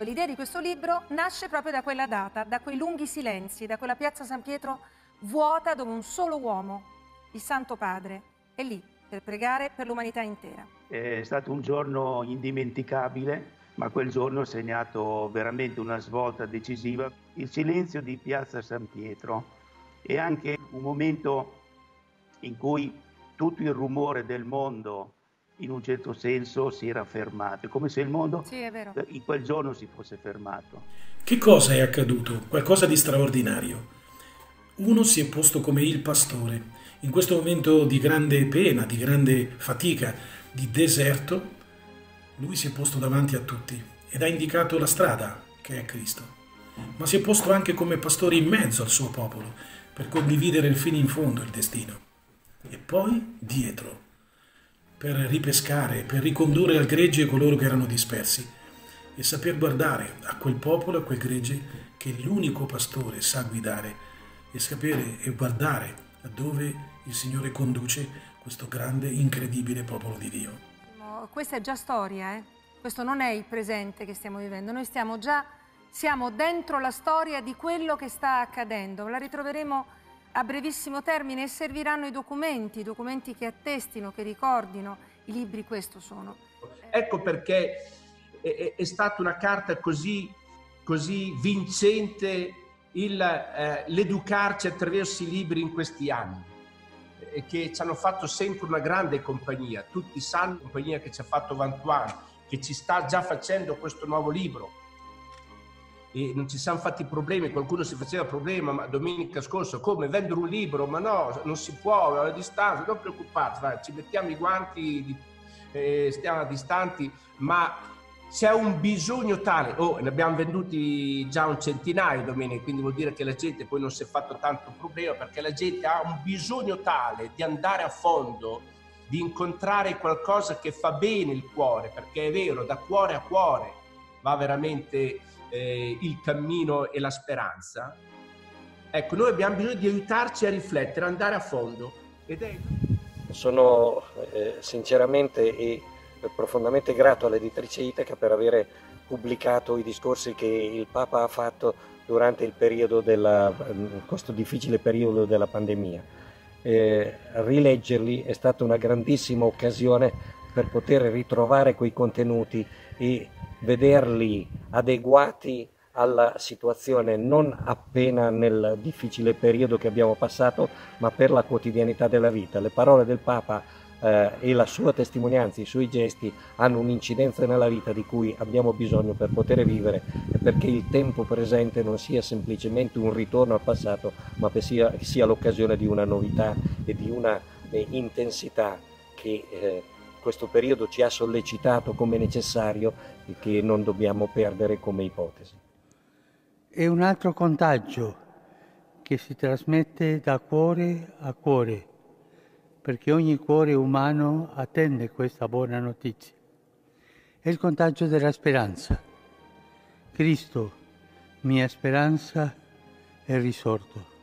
L'idea di questo libro nasce proprio da quella data, da quei lunghi silenzi, da quella piazza San Pietro vuota dove un solo uomo, il Santo Padre, è lì per pregare per l'umanità intera. È stato un giorno indimenticabile, ma quel giorno ha segnato veramente una svolta decisiva. Il silenzio di piazza San Pietro è anche un momento in cui tutto il rumore del mondo in un certo senso si era fermato, è come se il mondo sì, in quel giorno si fosse fermato. Che cosa è accaduto? Qualcosa di straordinario. Uno si è posto come il pastore. In questo momento di grande pena, di grande fatica, di deserto, lui si è posto davanti a tutti ed ha indicato la strada che è Cristo. Ma si è posto anche come pastore in mezzo al suo popolo per condividere fino in fondo il destino. E poi dietro per ripescare, per ricondurre al gregge coloro che erano dispersi e saper guardare a quel popolo, a quel gregge che l'unico pastore sa guidare e sapere e guardare a dove il Signore conduce questo grande, incredibile popolo di Dio. Questa è già storia, eh? questo non è il presente che stiamo vivendo, noi stiamo già, siamo dentro la storia di quello che sta accadendo, la ritroveremo a brevissimo termine serviranno i documenti, i documenti che attestino, che ricordino, i libri questo sono. Ecco perché è, è stata una carta così, così vincente eh, l'educarci attraverso i libri in questi anni che ci hanno fatto sempre una grande compagnia. Tutti sanno, compagnia che ci ha fatto Vantuan, che ci sta già facendo questo nuovo libro e non ci siamo fatti problemi, qualcuno si faceva problema ma domenica scorsa come vendere un libro, ma no, non si può, alla distanza, non preoccuparti, vai, ci mettiamo i guanti, eh, stiamo distanti, ma c'è un bisogno tale, oh, ne abbiamo venduti già un centinaio domenica, quindi vuol dire che la gente poi non si è fatto tanto problema perché la gente ha un bisogno tale di andare a fondo, di incontrare qualcosa che fa bene il cuore, perché è vero, da cuore a cuore va veramente eh, il cammino e la speranza, ecco, noi abbiamo bisogno di aiutarci a riflettere, andare a fondo. Ed è... Sono eh, sinceramente e profondamente grato all'editrice Itaca per aver pubblicato i discorsi che il Papa ha fatto durante della, questo difficile periodo della pandemia. Eh, rileggerli è stata una grandissima occasione per poter ritrovare quei contenuti e vederli adeguati alla situazione non appena nel difficile periodo che abbiamo passato, ma per la quotidianità della vita. Le parole del Papa eh, e la sua testimonianza, i suoi gesti hanno un'incidenza nella vita di cui abbiamo bisogno per poter vivere e perché il tempo presente non sia semplicemente un ritorno al passato, ma sia, sia l'occasione di una novità e di una eh, intensità che eh, questo periodo ci ha sollecitato come necessario e che non dobbiamo perdere come ipotesi. È un altro contagio che si trasmette da cuore a cuore, perché ogni cuore umano attende questa buona notizia. È il contagio della speranza. Cristo, mia speranza, è risorto.